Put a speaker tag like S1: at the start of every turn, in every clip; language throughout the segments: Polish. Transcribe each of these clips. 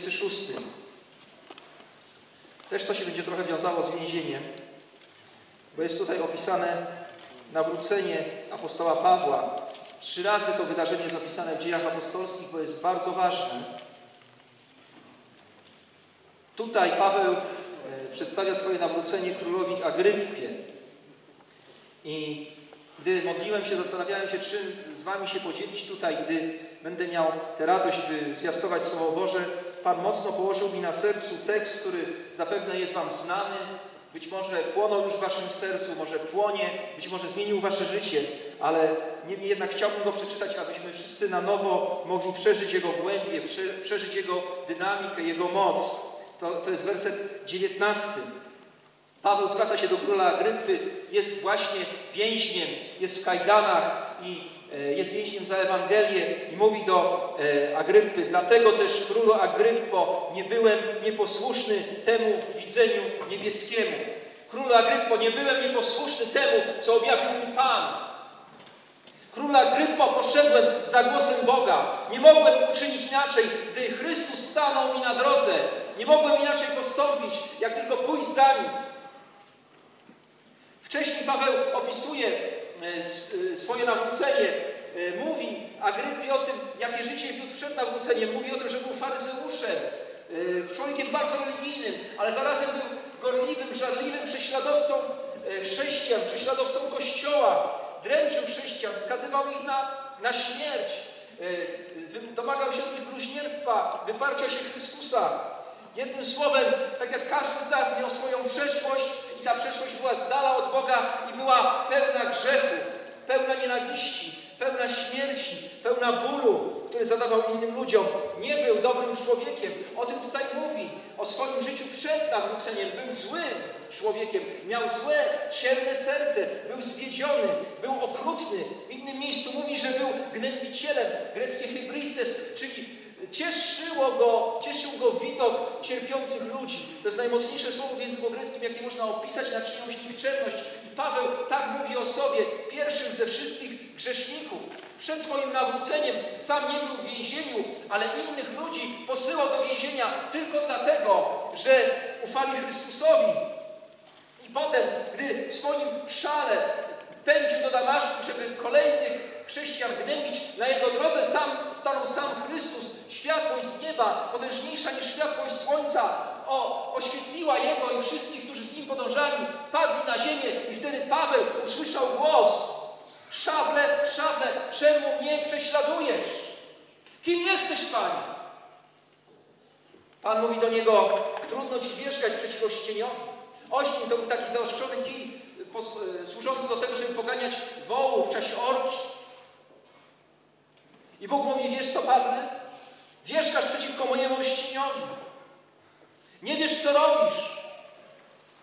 S1: 26. Też to się będzie trochę wiązało z więzieniem, bo jest tutaj opisane nawrócenie apostoła Pawła. Trzy razy to wydarzenie jest opisane w dziejach apostolskich, bo jest bardzo ważne. Tutaj Paweł e, przedstawia swoje nawrócenie królowi Agrypie. I gdy modliłem się, zastanawiałem się, czym z Wami się podzielić tutaj, gdy będę miał tę radość, by zwiastować Słowo Boże. Pan mocno położył mi na sercu tekst, który zapewne jest Wam znany. Być może płonął już w Waszym sercu, może płonie, być może zmienił Wasze życie, ale niemniej jednak chciałbym go przeczytać, abyśmy wszyscy na nowo mogli przeżyć Jego głębie, przeżyć Jego dynamikę, Jego moc. To, to jest werset 19. Paweł zwraca się do króla Agrypy, jest właśnie więźniem, jest w kajdanach i jest więźniem za Ewangelię i mówi do e, Agrypy, dlatego też królu Agryppo nie byłem nieposłuszny temu widzeniu niebieskiemu. Królu Agryppo, nie byłem nieposłuszny temu, co objawił mi Pan. Król Agryppo, poszedłem za głosem Boga. Nie mogłem uczynić inaczej, gdy Chrystus stanął mi na drodze. Nie mogłem inaczej postąpić, jak tylko pójść za Nim. Wcześniej Paweł opisuje e, e, swoje nawrócenie. E, mówi Agrypie o tym, jakie życie wiódł przed nawróceniem. Mówi o tym, że był faryzeuszem, człowiekiem bardzo religijnym, ale zarazem był gorliwym, żarliwym prześladowcą chrześcijan, prześladowcą Kościoła. Dręczył chrześcijan, skazywał ich na, na śmierć. Domagał się od nich bluźnierstwa, wyparcia się Chrystusa. Jednym słowem, tak jak każdy z nas miał swoją przeszłość, i ta przeszłość była z dala od Boga i była pełna grzechu, pełna nienawiści, pełna śmierci, pełna bólu, który zadawał innym ludziom. Nie był dobrym człowiekiem. O tym tutaj mówi. O swoim życiu przed nawróceniem. Był złym człowiekiem. Miał złe, ciemne serce. Był zwiedziony. Był okrutny. W innym miejscu mówi, że był gnębicielem. Greckie hybristes, czyli Cieszyło go, cieszył go widok cierpiących ludzi. To jest najmocniejsze słowo w języku greckim, jakie można opisać na czyjąś nikczemność. I Paweł tak mówi o sobie, pierwszym ze wszystkich grzeszników. Przed swoim nawróceniem sam nie był w więzieniu, ale innych ludzi posyłał do więzienia tylko dlatego, że ufali Chrystusowi. I potem, gdy w swoim szale pędził do Damaszku, żeby kolejnych chrześcijan gnębić, na jego drodze sam stanął sam Chrystus, światłość z nieba, potężniejsza niż światłość słońca, o, oświetliła jego i wszystkich, którzy z nim podążali, padli na ziemię i wtedy Paweł usłyszał głos. Szable, szable, czemu mnie prześladujesz? Kim jesteś, Panie? Pan mówi do niego, trudno ci wierzgać przeciw ościeniowi. Oścień to był taki zaostrzony kij e, służący do tego, żeby poganiać wołu w czasie orki. I Bóg mówi, wiesz co, Pawle? Wierzgasz przeciwko mojemu ościeniowi. Nie wiesz, co robisz.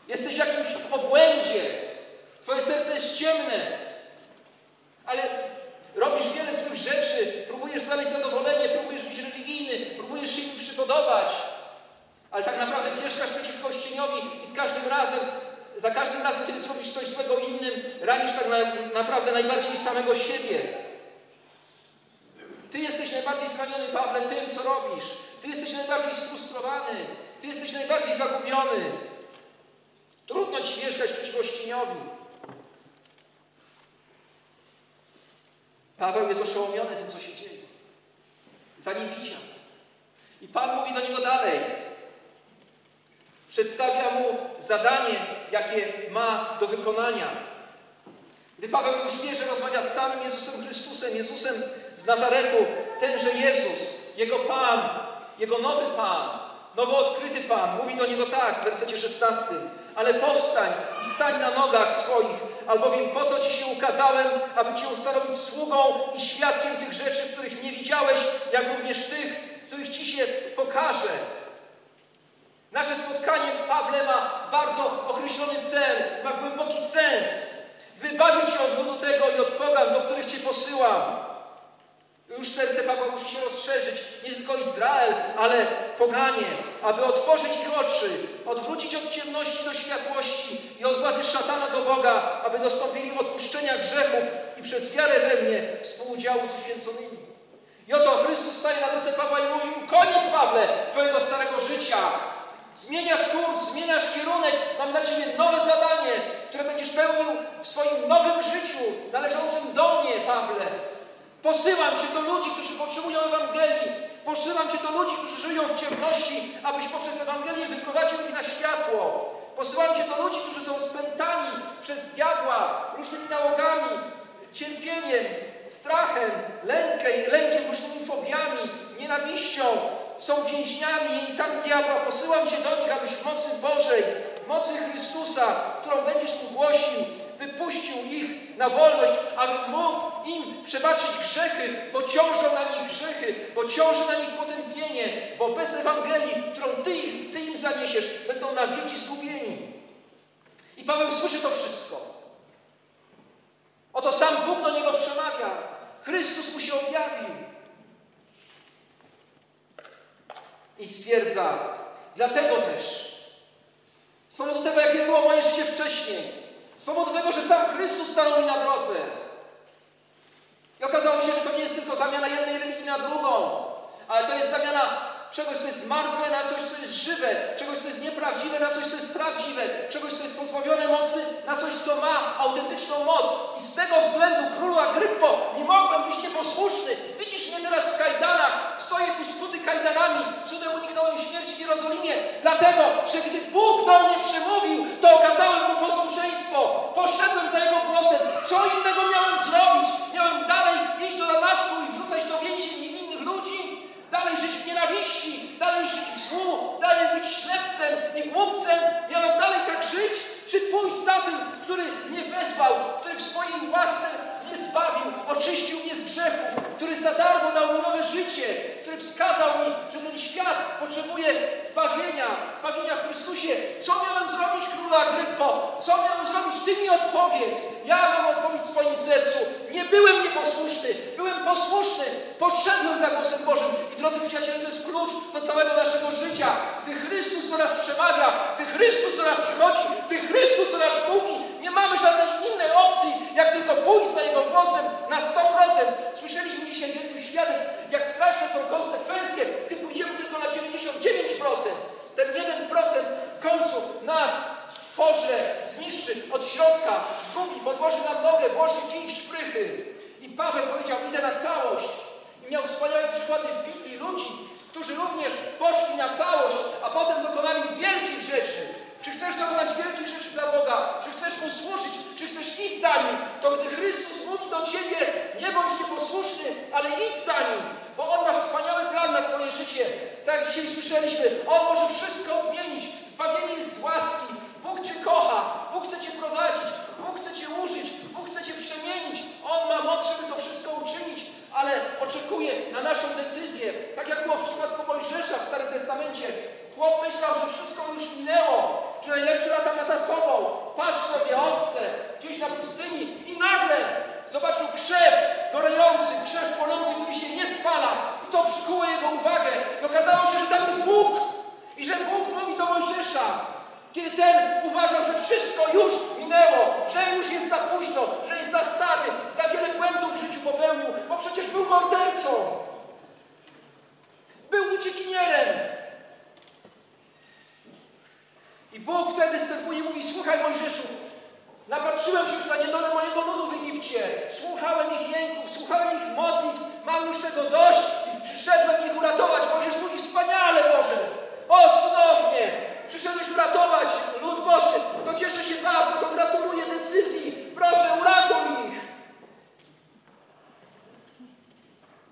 S1: Jesteś w jakimś obłędzie. Twoje serce jest ciemne. Ale robisz wiele złych rzeczy. Próbujesz znaleźć zadowolenie, próbujesz być religijny, próbujesz się im przypodobać. Ale tak naprawdę mieszkasz przeciwko ościeniowi i z każdym razem, za każdym razem, kiedy zrobisz coś złego innym, ranisz tak na, naprawdę najbardziej samego siebie. Ty jesteś najbardziej zraniony, Pawle, tym, co robisz. Ty jesteś najbardziej sfrustrowany. Ty jesteś najbardziej zagubiony. Trudno ci wierzgać przeciwko ścieniowi. Paweł jest oszołomiony tym, co się dzieje. Zaniewidział. I Pan mówi do niego dalej. Przedstawia mu zadanie, jakie ma do wykonania. Gdy Paweł że rozmawia z samym Jezusem Chrystusem, Jezusem z Nazaretu, tenże Jezus, Jego Pan, Jego nowy Pan, nowo odkryty Pan, mówi do Niego tak w wersecie 16, ale powstań i stań na nogach swoich, albowiem po to Ci się ukazałem, aby Cię ustanowić sługą i świadkiem tych rzeczy, których nie widziałeś, jak również tych, których Ci się pokaże. Nasze spotkanie, Pawle, ma bardzo określony cel, ma głęboki sens. Wybawić Cię od ludu tego i od pogan, do których Cię posyłam. Już serce Pawła musi się rozszerzyć, nie tylko Izrael, ale poganie, aby otworzyć ich oczy, odwrócić od ciemności do światłości i od władzy szatana do Boga, aby dostąpili odpuszczenia grzechów i przez wiarę we mnie współudziału z uświęconymi. I oto Chrystus staje na drodze Pawła i mówi mu, koniec Pawle, twojego starego życia. Zmieniasz kurs, zmieniasz kierunek, mam dla Ciebie nowe zadanie, które będziesz pełnił w swoim nowym życiu, należącym do mnie, Pawle. Posyłam Cię do ludzi, którzy potrzebują Ewangelii. Posyłam Cię do ludzi, którzy żyją w ciemności, abyś poprzez Ewangelię wyprowadził ich na światło. Posyłam Cię do ludzi, którzy są spętani przez diabła różnymi nałogami, cierpieniem, strachem, lękiem, lękiem, różnymi fobiami, nienawiścią. Są więźniami, jeńcami diabła. Posyłam Cię do nich, abyś w mocy Bożej, w mocy Chrystusa, którą będziesz im głosił, wypuścił ich na wolność, aby mógł im przebaczyć grzechy, bo ciążą na nich grzechy, bo ciąży na nich potępienie, bo bez Ewangelii, którą Ty, ty im zaniesiesz, będą na wieki zgubieni. I Paweł słyszy to wszystko. Oto sam Bóg do niego przemawia. Chrystus mu się objawił. I stwierdza, dlatego też, z powodu tego, jakie było moje życie wcześniej, z powodu tego, że sam Chrystus stanął mi na drodze. I okazało się, że to nie jest tylko zamiana jednej religii na drugą, ale to jest zamiana czegoś, co jest martwe na coś, co jest żywe, czegoś, co jest nieprawdziwe na coś, co jest prawdziwe, czegoś, co jest pozbawione mocy na coś, co ma autentyczną moc. I z tego względu, królu Agryppo, nie mogłem być nieposłuszny. Widzisz mnie teraz w kajdanach, stoję tu skuty kajdanami, śmierci w Jerozolimie, dlatego, że gdy Bóg do mnie przemówił, to okazałem mu posłuszeństwo. Poszedłem za Jego głosem. Co innego miałem zrobić? Miałem dalej iść do Damaszku i wrzucać do więzień niewinnych ludzi? dalej żyć w nienawiści, dalej żyć w złu, dalej być ślepcem i głupcem, miałem dalej tak żyć, czy pójść za tym, który mnie wezwał, który w swoim łasce mnie zbawił, oczyścił mnie z grzechów, który za darmo dał mi nowe życie, który wskazał mi, że ten świat potrzebuje zbawienia, zbawienia w Chrystusie. Co miałem zrobić, króla Agryppo? Co miałem zrobić? Ty mi odpowiedz. Ja mam odpowiedź w swoim sercu. Nie byłem nieposłuszny, byłem posłuszny. Poszedłem za głosem Bożym. I drodzy przyjaciele, to jest klucz do całego naszego życia. Gdy Chrystus do nas przemawia, gdy Chrystus do nas przychodzi, gdy Chrystus do nas mówi, mamy żadnej innej opcji, jak tylko pójść za Jego głosem na 100%. Słyszeliśmy dzisiaj jednym świadectw, jak straszne są konsekwencje, gdy pójdziemy tylko na 99%. Ten 1% w końcu nas pożre, zniszczy od środka, zgubi, podłoży nam nogę, włoży kij w szprychy. I Paweł powiedział, idę na całość. I miał wspaniałe przykłady w Biblii ludzi, którzy również poszli na całość, a potem dokonali wielkich rzeczy. Czy chcesz dokonać wielkich rzeczy dla Boga? Czy Służyć? Czy chcesz iść za Nim? To gdy Chrystus mówi do Ciebie, nie bądź nieposłuszny, ale idź za Nim, bo On ma wspaniały plan na Twoje życie. Tak jak dzisiaj słyszeliśmy, On może wszystko odmienić. Zbawienie jest z łaski. Bóg Cię kocha, Bóg chce Cię prowadzić, Bóg chce Cię użyć, Bóg chce Cię przemienić. On ma moc, żeby to wszystko uczynić, ale oczekuje na naszą decyzję. Tak jak było w przypadku Mojżesza w Starym Testamencie. Chłop myślał, że wszystko już minęło, że najlepsze lata ma za sobą. Patrz sobie owce gdzieś na pustyni i nagle zobaczył krzew gorejący, krzew płonący, który się nie spala. I to przykuło jego uwagę. I okazało się, że tam jest Bóg. I że Bóg mówi do Mojżesza, kiedy ten uważał, że wszystko już minęło, że już jest za późno, że jest za stary, za wiele błędów w życiu popełnił, bo przecież był mordercą. Był uciekinierem. I Bóg wtedy wstępuje i mówi, słuchaj Mojżeszu, napatrzyłem się już na niedolę mojego ludu w Egipcie, słuchałem ich jęków, słuchałem ich modlitw, mam już tego dość i przyszedłem ich uratować. Mojżesz mówi, wspaniale Boże, o cudownie, przyszedłeś uratować lud Boży, to cieszę się bardzo, to gratuluję decyzji, proszę uratuj ich.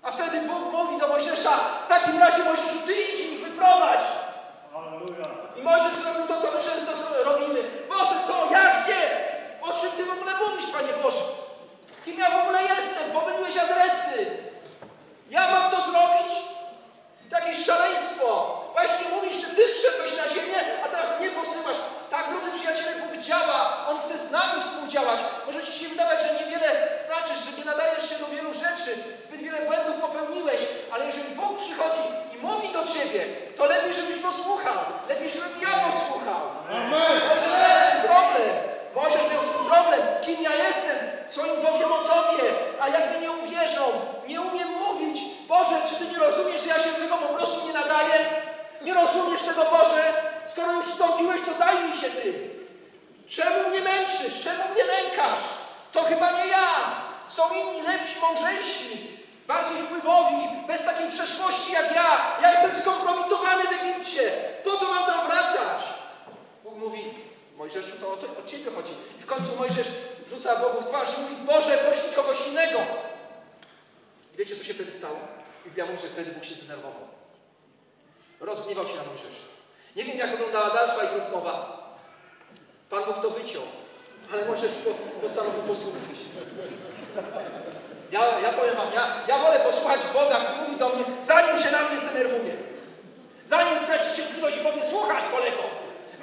S1: A wtedy Bóg mówi powiem o Tobie, a jak mi nie uwierzą, nie umiem mówić. Boże, czy Ty nie rozumiesz, że ja się tego po prostu nie nadaję? Nie rozumiesz tego, Boże? Skoro już wstąpiłeś, to zajmij się tym. Czemu mnie męczysz? Czemu mnie lękasz? To chyba nie ja. Są inni, lepsi, mądrzejsi, bardziej wpływowi, bez takiej przeszłości jak ja. Ja jestem skompromitowany w Egipcie. Po co mam tam wracać? Bóg mówi, Mojżeszu, to o, to o Ciebie chodzi. I w końcu Mojżesz rzuca Bogu w twarz i mówi, Boże, poślij kogoś innego. I wiecie, co się wtedy stało? Biblia mówi, że wtedy Bóg się zdenerwował. Rozgniewał się na Mojżesza. Nie wiem, jak wyglądała dalsza ich rozmowa. Pan Bóg to wyciął, ale Mojżesz postanowił posłuchać. Ja, ja powiem wam, ja, ja wolę posłuchać Boga, który mówi do mnie, zanim się na mnie zdenerwuje. Zanim straci cierpliwość i powie, słuchaj kolego,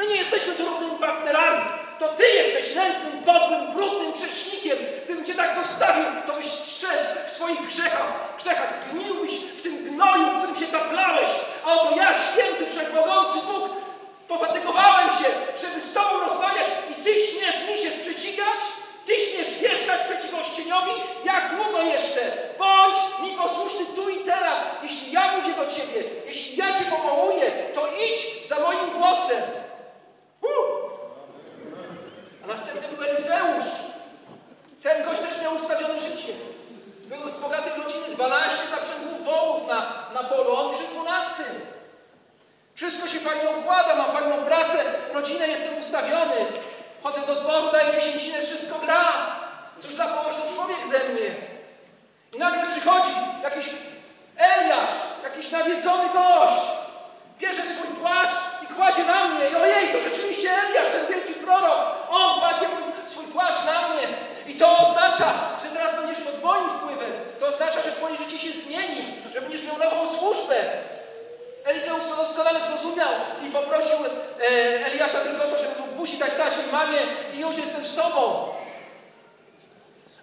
S1: my nie jesteśmy tu równymi partnerami. To ty jesteś nędznym, podłym, brudnym grzesznikiem. Gdybym cię tak zostawił, to byś strzec w swoich grzechach. Grzechach zgniłbyś w tym gnoju, w którym się taplałeś. A oto ja, święty, wszechmogący Bóg, pofatygowałem się, żeby z tobą rozmawiać i ty śmiesz mi się sprzeciwiać? Ty śmiesz wierzchać przeciwko ścieniowi? Jak długo jeszcze? Bądź mi posłuszny tu i teraz. Jeśli ja mówię do ciebie, jeśli ja cię powołuję, to idź za moim głosem. Następny był Elizeusz. Ten gość też miał ustawione życie. Był z bogatej rodziny, 12 zaprzęgów wołów na, na polu, on przy 12. Wszystko się fajnie układa, mam fajną pracę, rodzinę, jestem ustawiony. Chodzę do zboru, daję dziesięcinę, wszystko gra. Cóż za pobożny człowiek ze mnie. I nagle przychodzi jakiś Eliasz, jakiś nawiedzony gość. Bierze swój płaszcz i kładzie na mnie. I ojej, to rzeczywiście Eliasz, ten wielki prorok. Kładzie swój płaszcz na mnie. I to oznacza, że teraz będziesz pod moim wpływem. To oznacza, że twoje życie się zmieni, że będziesz miał nową służbę. Elizeusz to doskonale zrozumiał i poprosił e, Eliasza tylko o to, żeby mógł buzi dać tacie mamie i już jestem z tobą.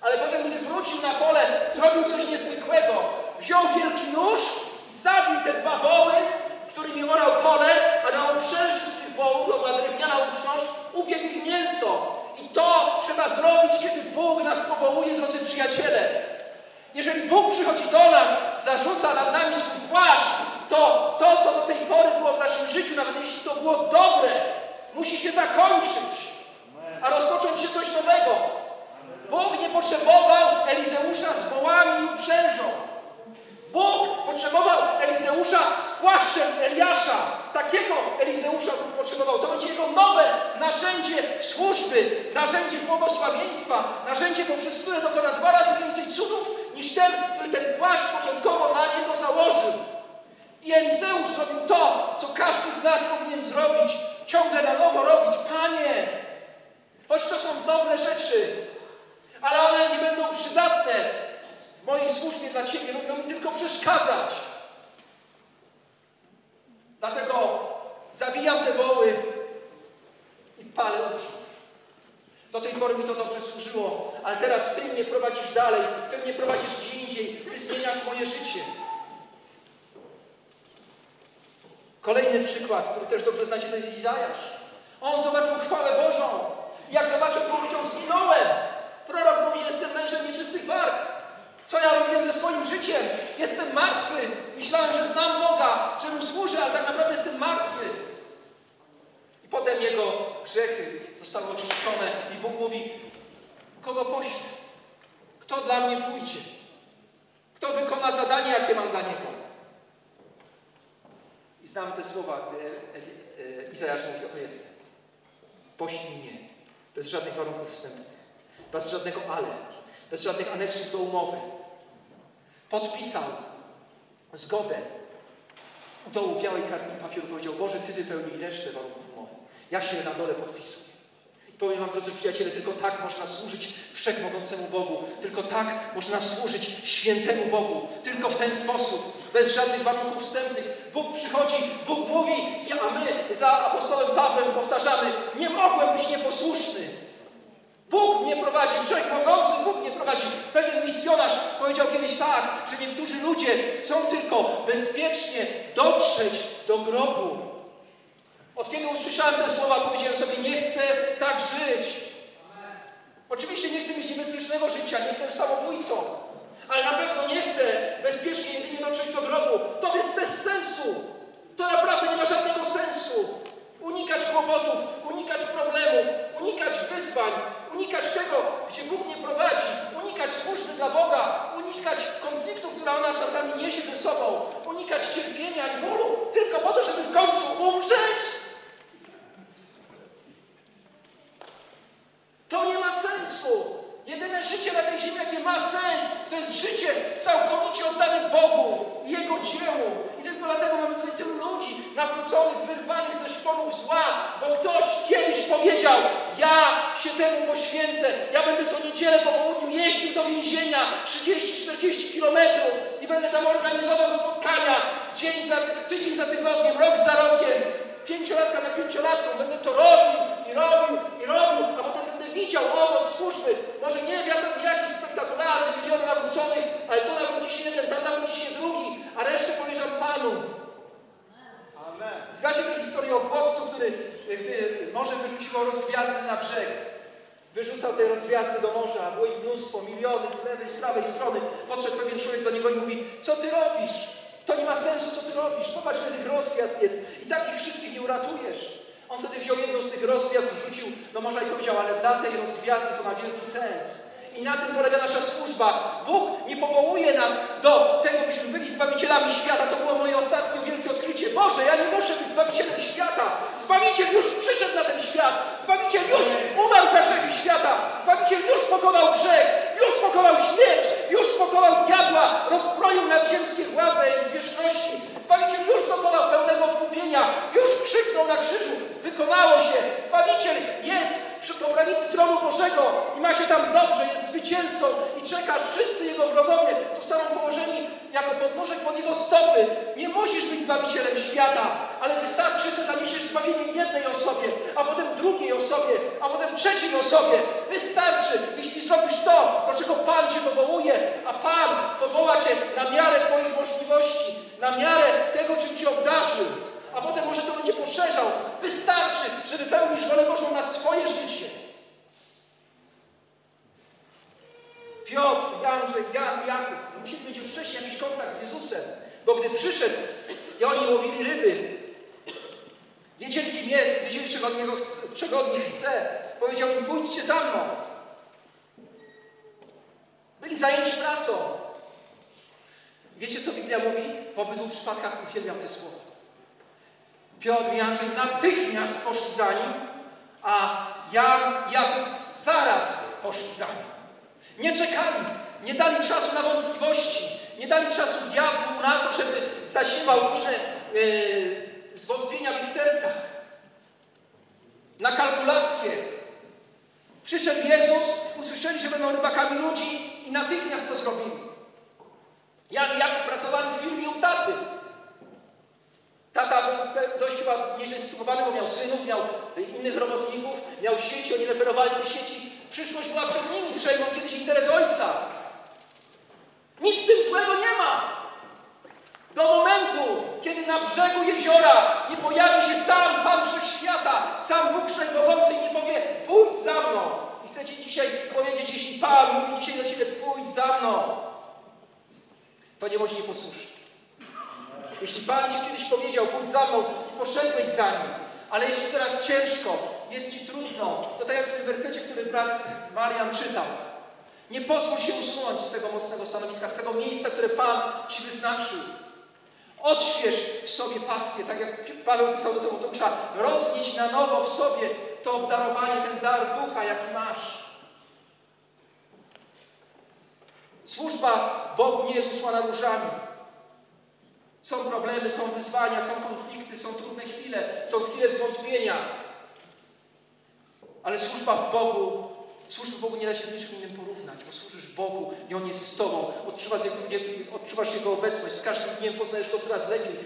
S1: Ale potem, gdy wrócił na pole, zrobił coś niezwykłego. Wziął wielki nóż i zabił te dwa woły, którymi orał pole, a na obrzeży z tych wołów, to była drewniana uprząż, upiekł ich mięso. To trzeba zrobić, kiedy Bóg nas powołuje, drodzy przyjaciele. Jeżeli Bóg przychodzi do nas, zarzuca nad nami swój płaszcz, to to, co do tej pory było w naszym życiu, nawet jeśli to było dobre, musi się zakończyć, a rozpocząć się coś nowego. Bóg nie potrzebował Elizeusza z wołami i uprzężą. Bóg potrzebował Elizeusza z płaszczem Eliasza. Takiego potrzebował. To będzie jego nowe narzędzie służby, narzędzie błogosławieństwa, narzędzie, poprzez które dokona dwa razy więcej cudów niż ten, który ten płaszcz początkowo na niego założył. I Elizeusz zrobił to, co każdy z nas powinien zrobić. Ciągle na nowo robić. Panie, choć to są dobre rzeczy, ale one nie będą przydatne w mojej służbie dla Ciebie, będą mi tylko przeszkadzać. Dlatego zabijam te woły i palę uprząż. Do tej pory mi to dobrze służyło, ale teraz Ty mnie prowadzisz dalej, Ty mnie prowadzisz gdzie indziej, Ty zmieniasz moje życie. Kolejny przykład, który też dobrze znacie, to jest Izajasz. On zobaczył chwałę Bożą. Jak zobaczył, powiedział, zginąłem. Prorok mówi, jestem mężem nieczystych warg. Co ja robiłem ze swoim życiem? Jestem martwy. Myślałem, że znam Boga, że Mu służę, ale tak naprawdę jestem martwy. I potem jego grzechy zostały oczyszczone i Bóg mówi, kogo poślę? Kto dla mnie pójdzie? Kto wykona zadanie, jakie mam dla Niego? I znamy te słowa, gdy Izajasz mówi, oto jestem. Poślij mnie. Bez żadnych warunków wstępnych. Bez żadnego ale. Bez żadnych aneksów do umowy. Podpisał zgodę. Dołu białej kartki papieru powiedział, Boże, Ty wypełnij resztę warunków umowy. Ja się na dole podpisuję. Powiem Wam, drodzy przyjaciele, tylko tak można służyć Wszechmogącemu Bogu. Tylko tak można służyć Świętemu Bogu. Tylko w ten sposób, bez żadnych warunków wstępnych. Bóg przychodzi, Bóg mówi, a my za apostołem Pawłem powtarzamy, nie mogłem być nieposłuszny. Bóg mnie prowadzi, Wszechmogący Bóg mnie prowadzi. Pewien misjonarz powiedział kiedyś tak, że niektórzy ludzie chcą tylko bezpiecznie dotrzeć do grobu. Od kiedy usłyszałem te słowa, powiedziałem sobie, nie chcę tak żyć. Oczywiście nie chcę mieć niebezpiecznego życia, nie jestem samobójcą, ale na pewno nie chcę bezpiecznie jedynie dotrzeć do grobu. To jest bez sensu. To naprawdę nie ma żadnego sensu. Unikać kłopotu, życie na tej ziemi, jakie ma sens, to jest życie całkowicie oddane Bogu i Jego dziełu. I tylko dlatego mamy tutaj tylu ludzi nawróconych, wyrwanych ze szponów zła, bo ktoś kiedyś powiedział, ja się temu poświęcę, ja będę co niedzielę po południu jeździł więzienia 30-40 kilometrów i będę tam organizował spotkania dzień za, tydzień za tygodniem, rok za rokiem, pięciolatka za pięciolatką, będę to robił i robił i robił, a potem będę widział owoc służby. Może nie wiadomo, jakiś spektakularny, miliony nawróconych, ale tu nawróci się jeden, tam nawróci się drugi, a resztę powierzam Panu.
S2: Amen.
S1: Znacie tę historię o chłopcu, który gdy morze wyrzuciło rozgwiazdy na brzeg. Wyrzucał te rozgwiazdy do morza, było ich mnóstwo, miliony z lewej, z prawej strony. Podszedł pewien człowiek do niego i mówi, co ty robisz? To nie ma sensu, co ty robisz. Popatrz, ile tych rozgwiazd jest. I tak ich wszystkich nie uratujesz. On wtedy wziął jedną z tych rozgwiazd, wrzucił do morza i powiedział, ale dla tej rozgwiazdy to ma wielki sens. I na tym polega nasza służba. Bóg nie powołuje nas do tego, byśmy byli zbawicielami świata. To było moje ostatnie wielkie odkrycie. Boże, ja nie muszę być zbawicielem świata. Zbawiciel już przyszedł na ten świat. Zbawiciel już umarł za grzechy świata. Zbawiciel już pokonał grzech. Już pokonał śmierć. Już pokonał diabła. Rozbroił nadziemskie władze i zwierzchności. Zbawiciel już dokonał pełnego odkupienia. Już krzyknął na krzyżu. Wykonało się. Zbawiciel jest przy po prawicy tronu Bożego i ma się tam dobrze, jest zwycięzcą i czekasz, wszyscy jego wrogowie zostaną położeni jako podnóżek pod jego stopy. Nie musisz być zbawicielem świata, ale wystarczy, że zaniesiesz zbawienie jednej osobie, a potem drugiej osobie, a potem trzeciej osobie. Wystarczy, jeśli zrobisz to, do czego Pan Cię powołuje, a Pan powoła Cię na miarę Twoich możliwości, na miarę tego, czym Cię obdarzył a potem może to będzie poszerzał. Wystarczy, że wypełnisz wolę Bożą na swoje życie. Piotr, Jędrzej, Jan, Jakub musieli mieć już wcześniej jakiś kontakt z Jezusem, bo gdy przyszedł i oni łowili ryby, wiedzieli kim jest, wiedzieli czego od, niego chce, czego od nich chce, powiedział im pójdźcie za mną. Byli zajęci pracą. Wiecie co Biblia mówi? W obydwu przypadkach uwielbiam te słowa. Piotr i Andrzej natychmiast poszli za nim, a Jan Jakub zaraz poszli za nim. Nie czekali, nie dali czasu na wątpliwości, nie dali czasu diabłu na to, żeby zasiewał różne yy, zwątpienia w ich sercach, na kalkulacje. Przyszedł Jezus, usłyszeli, że będą rybakami ludzi i natychmiast to zrobili. Jan i Jakub pracowali w firmie u taty. Tata był dość chyba nieźle sytuowany, bo miał synów, miał innych robotników, miał sieci, oni reperowali te sieci. Przyszłość była przed nimi, przejmą kiedyś interes ojca. Nic w tym złego nie ma. Do momentu, kiedy na brzegu jeziora nie pojawi się sam Pan Wszechświata, sam Bóg Wszechmogący i nie powie, pójdź za mną. I chcę Ci dzisiaj powiedzieć, jeśli Pan mówi dzisiaj do Ciebie, pójdź za mną, to nie bądź nieposłuszny. Jeśli Pan Ci kiedyś powiedział, pójdź za mną i poszedłeś za nim, ale jeśli teraz ciężko, jest Ci trudno, to tak jak w tym wersecie, który brat Marian czytał, nie pozwól się usunąć z tego mocnego stanowiska, z tego miejsca, które Pan Ci wyznaczył. Odśwież w sobie pasję, tak jak Paweł pisał do Tymoteusza, roznieść na nowo w sobie to obdarowanie, ten dar ducha, jaki masz. Służba Bogu nie jest usłana różami. Są problemy, są wyzwania, są konflikty, są trudne chwile, są chwile zwątpienia. Ale służba Bogu, służby Bogu nie da się z niczym innym porównać, bo służysz Bogu i On jest z Tobą. Odczuwasz Jego, odczuwasz Jego obecność. Z każdym dniem poznajesz Go coraz lepiej.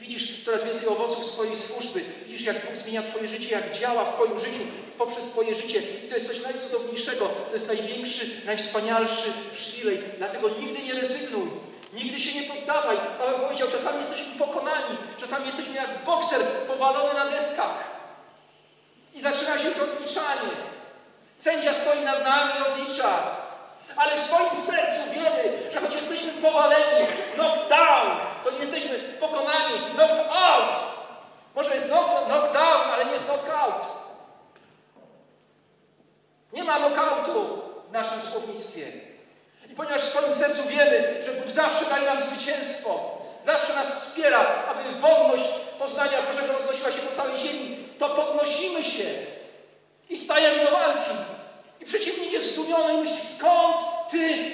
S1: Widzisz coraz więcej owoców swojej służby. Widzisz, jak Bóg zmienia Twoje życie, jak działa w Twoim życiu poprzez Twoje życie. I to jest coś najcudowniejszego. To jest największy, najwspanialszy przywilej. Dlatego nigdy nie rezygnuj. Nigdy się nie poddawaj. Paweł powiedział, czasami jesteśmy pokonani, czasami jesteśmy jak bokser powalony na deskach. I zaczyna się odliczanie. Sędzia stoi nad nami i odlicza. Ale w swoim sercu wiemy, że choć jesteśmy powaleni, knockdown, to nie jesteśmy pokonani, knocked out. Może jest knockdown, ale nie jest knockout. Nie ma knockoutu w naszym słownictwie. I ponieważ w swoim sercu wiemy, że Bóg zawsze daje nam zwycięstwo, zawsze nas wspiera, aby wolność poznania Bożego roznosiła się po całej ziemi, to podnosimy się i skąd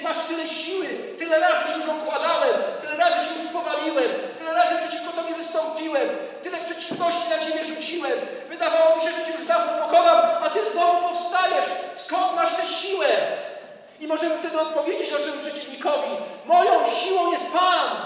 S1: masz tyle siły, tyle razy Cię już okładałem, tyle razy Cię już powaliłem, tyle razy przeciwko Tobie wystąpiłem, tyle przeciwności na Ciebie rzuciłem. Wydawało mi się, że Cię już dawno pokonam, a Ty znowu powstajesz. Skąd masz tę siłę? I możemy wtedy odpowiedzieć naszemu przeciwnikowi, moją siłą jest. Pan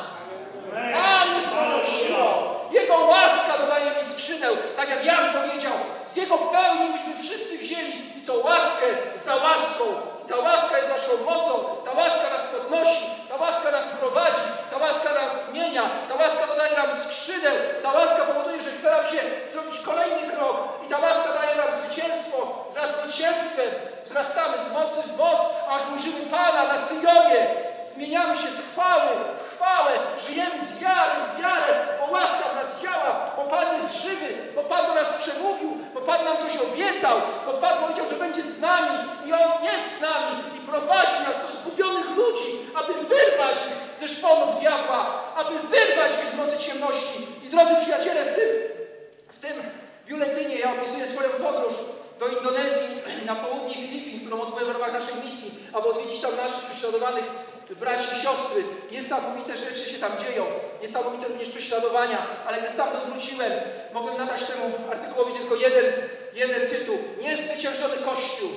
S1: jest moją siłą. Jego łaska dodaje mi skrzydeł. Tak jak Jan powiedział, z Jego pełni myśmy wszyscy wzięli i to łaskę za łaską. I ta łaska jest naszą mocą. Ta łaska nas podnosi. Ta łaska nas prowadzi. Ta łaska nas zmienia. Ta łaska dodaje nam skrzydeł. Ta łaska powoduje, że chce nam się zrobić kolejny krok. I ta łaska daje nam zwycięstwo za zwycięstwem. Wzrastamy z mocy w moc, aż ujrzymy Pana na Syjonie. Zmieniamy się z chwały w chwałę, żyjemy z wiary w wiarę, bo łaska w nas działa, bo Pan jest żywy, bo Pan do nas przemówił, bo Pan nam coś obiecał, bo Pan powiedział, że będzie z nami i On jest z nami i prowadzi nas do zgubionych ludzi, aby wyrwać ich ze szponów diabła, aby wyrwać ich z mocy ciemności. I drodzy przyjaciele, w tym, w tym biuletynie ja opisuję swoją podróż do Indonezji na południe Filipin, którą odbyłem w ramach naszej misji, aby odwiedzić tam naszych prześladowanych braci i siostry. Niesamowite rzeczy się tam dzieją, niesamowite również prześladowania, ale gdy stamtąd wróciłem, mogłem nadać temu artykułowi tylko jeden, jeden tytuł. Niezwyciężony Kościół.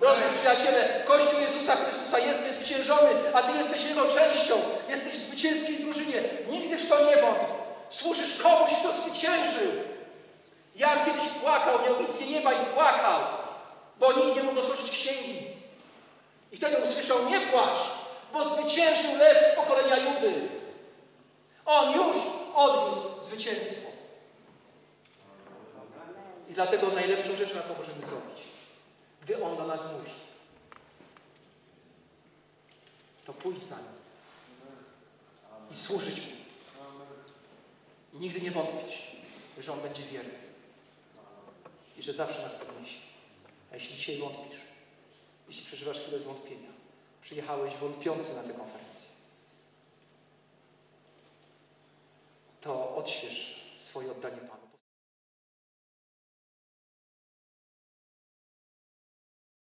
S1: Drodzy przyjaciele, Kościół Jezusa Chrystusa jest niezwyciężony, a Ty jesteś Jego częścią. Jesteś w zwycięskiej drużynie. Nigdy w to nie wątp. Służysz komuś, kto zwyciężył. Jan kiedyś płakał, miał wizję nieba i płakał, bo nikt nie mógł otworzyć księgi. I wtedy usłyszał, nie płacz, bo zwyciężył lew z pokolenia Judy. On już odniósł zwycięstwo. I dlatego najlepszą rzeczą, jaką możemy zrobić, gdy On do nas mówi, to pójść za Nim i służyć Mu. I nigdy nie wątpić, że On będzie wierny i że zawsze nas podniesie. A jeśli dzisiaj wątpisz, jeśli przeżywasz chwilę zwątpienia, przyjechałeś wątpiący na tę konferencję, to odśwież swoje oddanie Panu.